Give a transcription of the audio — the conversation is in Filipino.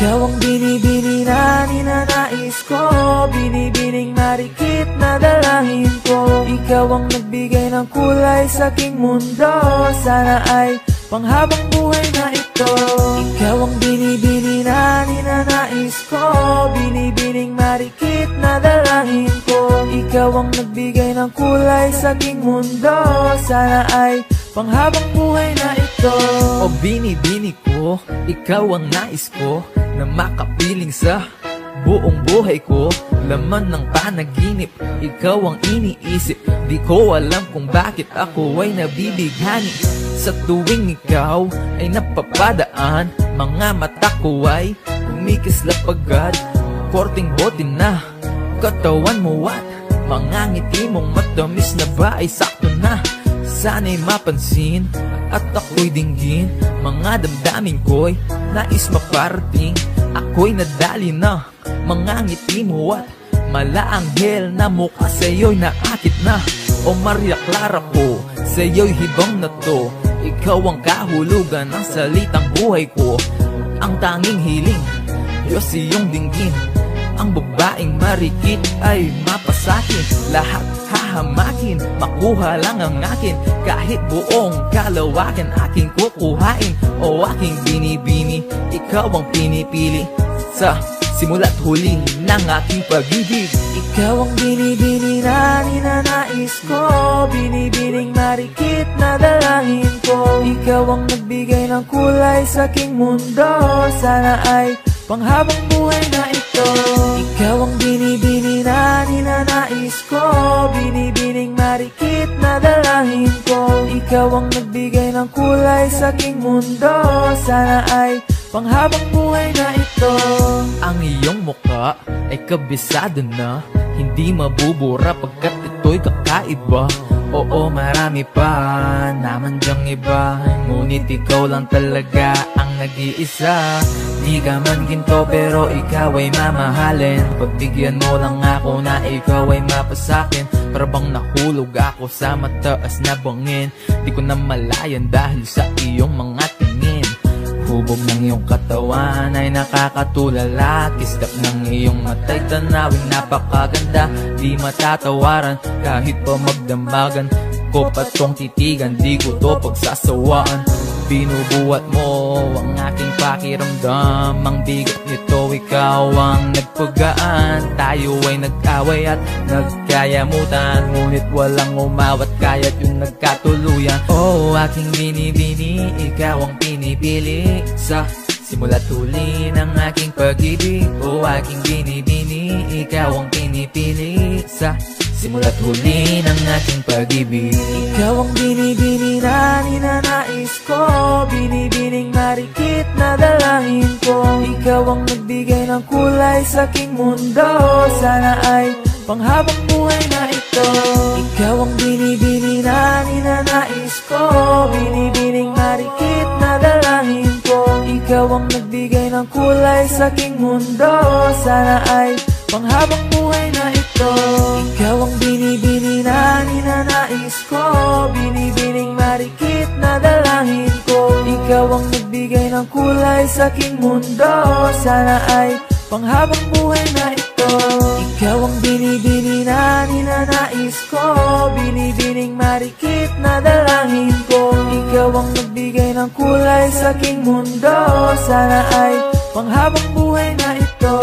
Ikaw ang binibini na ninanais ko. Binibining marikit na dalangin ko. Ikaw ang nagbigay ng kulay sa aking mundo. Sana ay panghabang buhay na ito. Ikaw ang binibini na ninanais ko. Binibining marikit na dalangin ko. Ikaw ang nagbigay ng kulay sa aking mundo. Sana ay panghabang buhay na ito. O binibini ko, ikaw ang nais ko Na makapiling sa buong buhay ko. Laman ng panaginip, ikaw ang iniisip. Di ko alam kung bakit ako ay nabibighani Sa tuwing ikaw ay napapadaan Mga mata ko ay kumikislap agad Korting bote na, katawan mo at Mga ngiti mong matamis na ba ay sakto na Sana'y mapansin at ako'y dinggin. Mga damdamin ko'y nais maparating. Ako'y nadali na mga ngiti mo at Malaanghel na mukha sa'yo'y naakit na. O Maria Clara ko, sa'yo'y hibang na to. Ikaw ang kahulugan ng salitang buhay ko. Ang tanging hiling, Diyos iyong dinggin. Ang babaeng marikit ay mapasakin Lahat hahamakin, makuha lang ang akin. Kahit buong kalawakan aking kukuhain O aking binibini, ikaw ang pinipili. Sa simula't huli ng aking pag-ibig Ikaw ang binibini na ninanais ko. Binibining marikit na dalangin ko. Ikaw ang nagbigay ng kulay sa aking mundo. Sana ay panghabang buhay na ito. Ikaw ang marikit na dalangin ko. Ikaw ang nagbigay ng kulay sa aking mundo. Sana ay panghabang buhay na ito. Ang iyong muka ay kabisado na. Hindi mabubura pagkat ito'y kakaiba. Oo marami pa. Naman dyang iba. Ngunit ikaw lang talaga ang nag-iisa. Di ka man ginto pero ikaw ay mamahalin. Pagbigyan mo lang ako na ikaw ay mapasakin. Para bang nahulog ako sa mataas na bangin? Di ko na malayan dahil sa iyong mga Hubog ng iyong katawan ay nakakatulala. Kislap ng iyong matay tanawing napakaganda. Di matatawaran kahit pa magdamagan Ko pa titigan, di ko to pagsasawaan. Binubuhat mo ang aking pakiramdam. Ang bigat nito, ikaw ang nagpagaan. Tayo ay nag-away at nagkayamutan. Ngunit walang umawat kaya't yung nagkatuluyan. Oh, aking binibini, ikaw ang pinipili Sa simula't huli ng aking pag-ibig Oh, aking binibini, ikaw ang pinipili Sa simula't huli ng aking pag-ibig. Ikaw ang binibini na ninanais ko Binibining marikit na dalangin ko. Ikaw ang nagbigay ng kulay sa aking mundo Sana ay panghabang buhay na ito. Ikaw ang binibini na ninanais ko Binibining Ikaw ang nagbigay ng kulay sa aking mundo. Sana ay panghabang buhay na ito. Ikaw ang binibini na ninanais ko. Binibining marikit na dalangin ko. Ikaw ang nagbigay ng kulay sa aking mundo. Sana ay panghabang buhay na ito. Ikaw ang binibini na ninanais ko. Binibining marikit na dalangin ko. Ikaw ang ng kulay sa aking mundo. Sana ay panghabang buhay na ito.